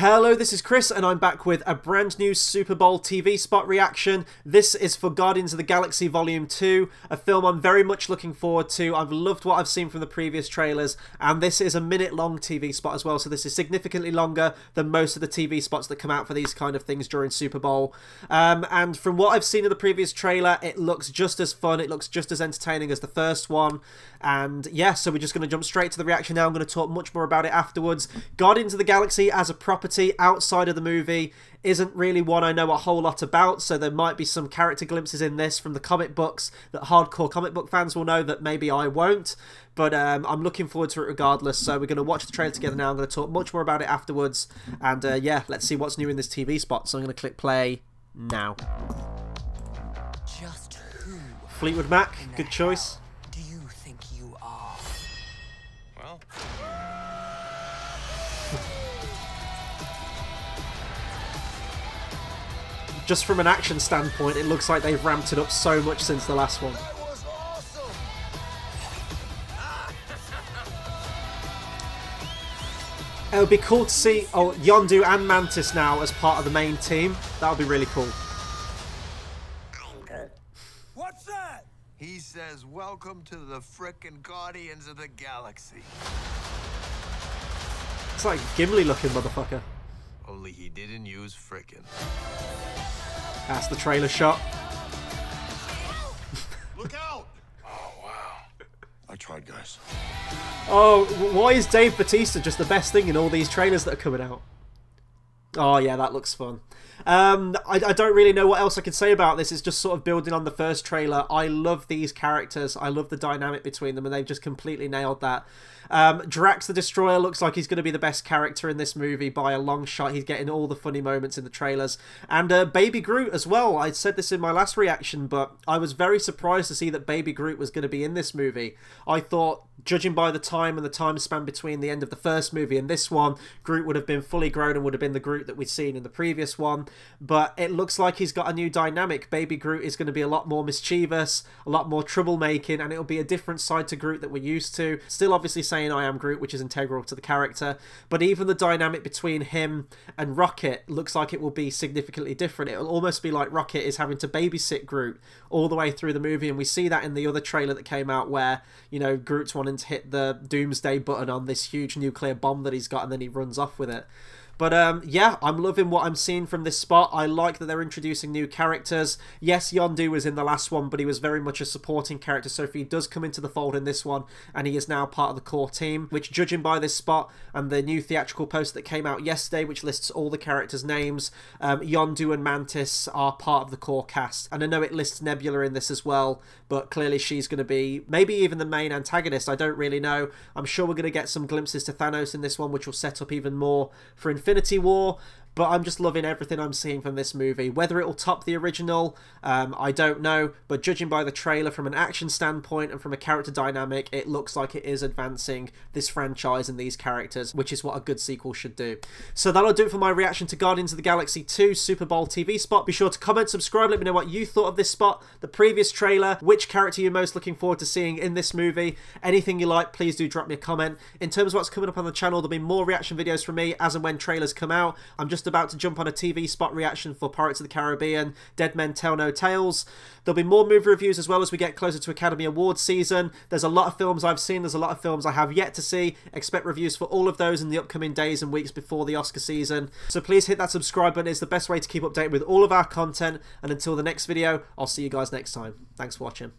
Hello, this is Chris, and I'm back with a brand new Super Bowl TV spot reaction. This is for Guardians of the Galaxy Volume 2, a film I'm very much looking forward to. I've loved what I've seen from the previous trailers, and this is a minute long TV spot as well, so this is significantly longer than most of the TV spots that come out for these kind of things during Super Bowl. Um, and from what I've seen in the previous trailer, it looks just as fun, it looks just as entertaining as the first one. And yeah, so we're just going to jump straight to the reaction now. I'm going to talk much more about it afterwards. Guardians of the Galaxy as a proper property outside of the movie isn't really one I know a whole lot about, so there might be some character glimpses in this from the comic books that hardcore comic book fans will know that maybe I won't. But um, I'm looking forward to it regardless, so we're going to watch the trailer together now. I'm going to talk much more about it afterwards, and uh, yeah, let's see what's new in this TV spot. So I'm going to click play now. Just who Fleetwood Mac, good choice. Just from an action standpoint, it looks like they've ramped it up so much since the last one. It would be cool to see oh Yondu and Mantis now as part of the main team. That would be really cool. What's that? He says, "Welcome to the frickin' Guardians of the Galaxy." It's like Gimli looking motherfucker. Only he didn't use frickin'. That's the trailer shot. Look out! Oh, wow. I tried, guys. Oh, why is Dave Bautista just the best thing in all these trailers that are coming out? Oh, yeah, that looks fun. Um, I, I, don't really know what else I can say about this. It's just sort of building on the first trailer. I love these characters. I love the dynamic between them, and they've just completely nailed that. Um, Drax the Destroyer looks like he's going to be the best character in this movie by a long shot. He's getting all the funny moments in the trailers. And uh, Baby Groot as well. I said this in my last reaction, but I was very surprised to see that Baby Groot was going to be in this movie. I thought, judging by the time and the time span between the end of the first movie and this one, Groot would have been fully grown and would have been the Groot that we'd seen in the previous one. But it looks like he's got a new dynamic. Baby Groot is going to be a lot more mischievous, a lot more troublemaking, and it'll be a different side to Groot that we're used to. Still, obviously, saying I am Groot, which is integral to the character. But even the dynamic between him and Rocket looks like it will be significantly different. It'll almost be like Rocket is having to babysit Groot all the way through the movie, and we see that in the other trailer that came out where, you know, Groot's wanting hit the doomsday button on this huge nuclear bomb that he's got and then he runs off with it. But um, yeah, I'm loving what I'm seeing from this spot. I like that they're introducing new characters. Yes, Yondu was in the last one, but he was very much a supporting character. So if he does come into the fold in this one, and he is now part of the core team, which judging by this spot and the new theatrical post that came out yesterday, which lists all the characters' names, um, Yondu and Mantis are part of the core cast. And I know it lists Nebula in this as well, but clearly she's going to be maybe even the main antagonist. I don't really know. I'm sure we're going to get some glimpses to Thanos in this one, which will set up even more for Infinity Infinity War but I'm just loving everything I'm seeing from this movie. Whether it will top the original, um, I don't know, but judging by the trailer from an action standpoint and from a character dynamic, it looks like it is advancing this franchise and these characters, which is what a good sequel should do. So that'll do it for my reaction to Guardians of the Galaxy 2 Super Bowl TV spot. Be sure to comment, subscribe, let me know what you thought of this spot, the previous trailer, which character you're most looking forward to seeing in this movie. Anything you like, please do drop me a comment. In terms of what's coming up on the channel, there'll be more reaction videos from me as and when trailers come out. I'm just about to jump on a TV spot reaction for Pirates of the Caribbean, Dead Men Tell No Tales. There'll be more movie reviews as well as we get closer to Academy Awards season. There's a lot of films I've seen, there's a lot of films I have yet to see. Expect reviews for all of those in the upcoming days and weeks before the Oscar season. So please hit that subscribe button, it's the best way to keep updated with all of our content. And until the next video, I'll see you guys next time. Thanks for watching.